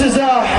This is uh,